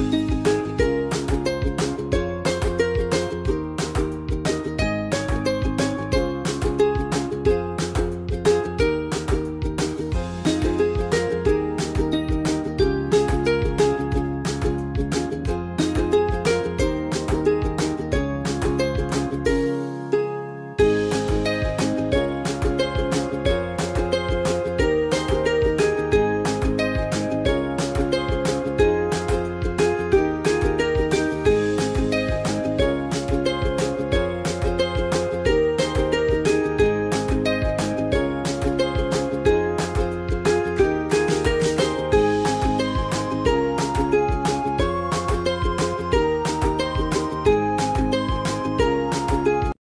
Bye.